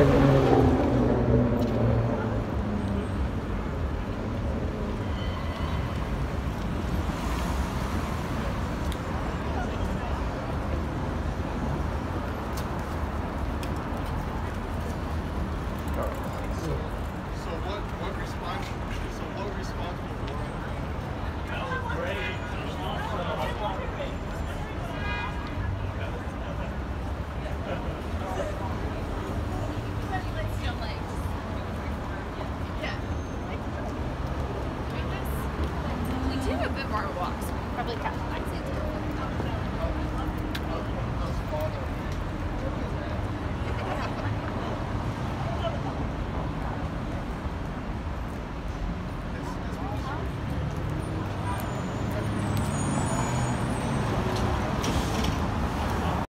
everything. Bit more walks. Probably say